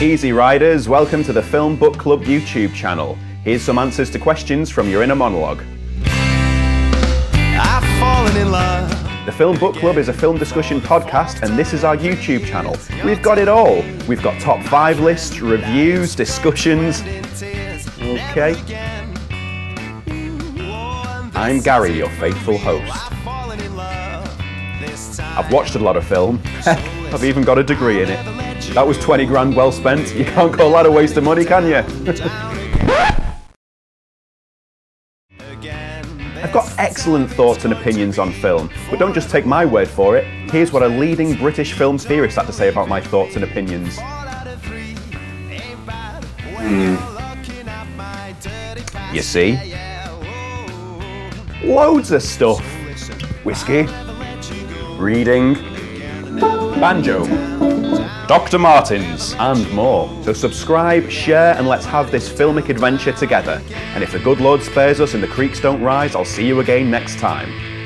Easy Riders, welcome to the Film Book Club YouTube channel. Here's some answers to questions from your inner monologue. I've fallen in love. The Film Book Club is a film discussion podcast, and this is our YouTube channel. We've got it all. We've got top five lists, reviews, discussions. Okay. I'm Gary, your faithful host. I've watched a lot of film. I've even got a degree in it. That was 20 grand well spent. You can't call that a waste of money, can you? I've got excellent thoughts and opinions on film, but don't just take my word for it. Here's what a leading British film theorist had to say about my thoughts and opinions. Hmm. You see? Loads of stuff. Whiskey, reading, banjo, Dr. Martens, and more. So subscribe, share, and let's have this filmic adventure together. And if the good Lord spares us and the creeks don't rise, I'll see you again next time.